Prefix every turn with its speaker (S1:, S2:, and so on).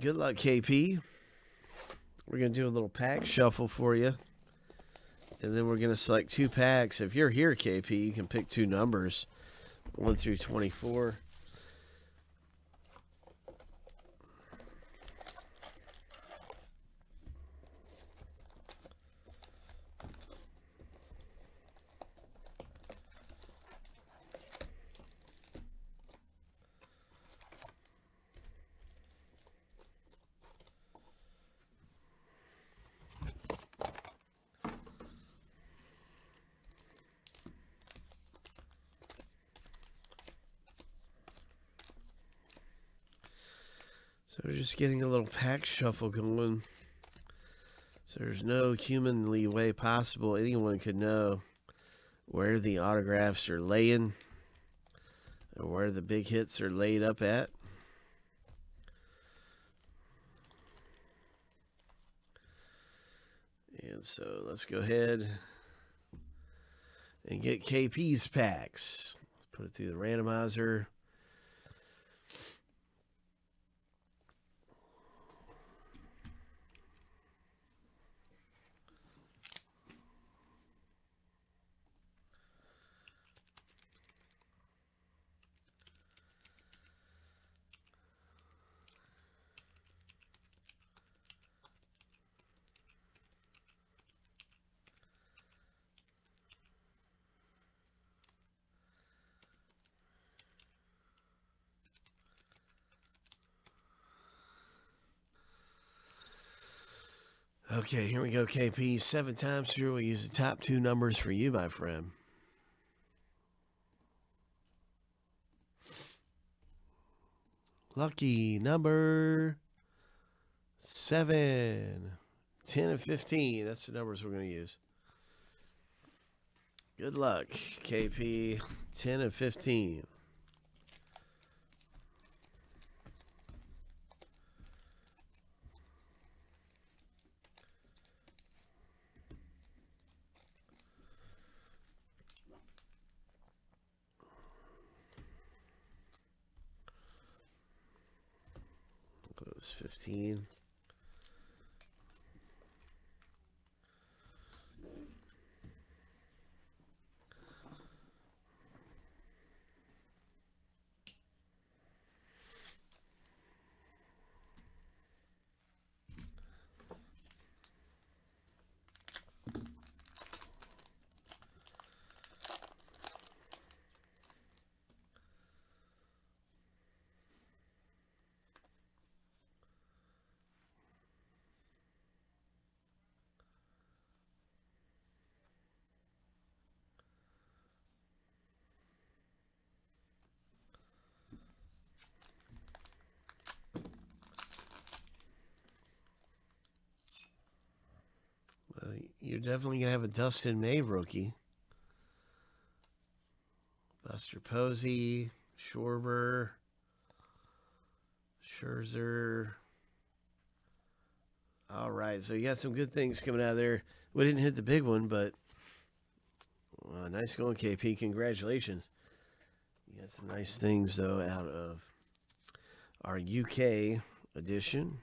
S1: Good luck, KP. We're going to do a little pack shuffle for you. And then we're going to select two packs. If you're here, KP, you can pick two numbers 1 through 24. So we're just getting a little pack shuffle going. So there's no humanly way possible anyone could know where the autographs are laying or where the big hits are laid up at. And so let's go ahead and get KP's packs. Let's put it through the randomizer. Okay, here we go, KP. Seven times through, we use the top two numbers for you, my friend. Lucky number seven, 10, and 15. That's the numbers we're going to use. Good luck, KP. 10 and 15. Goes 15. You're definitely going to have a Dustin May rookie. Buster Posey, Schwarber, Scherzer. All right, so you got some good things coming out of there. We didn't hit the big one, but uh, nice going, KP. Congratulations. You got some nice things, though, out of our UK edition.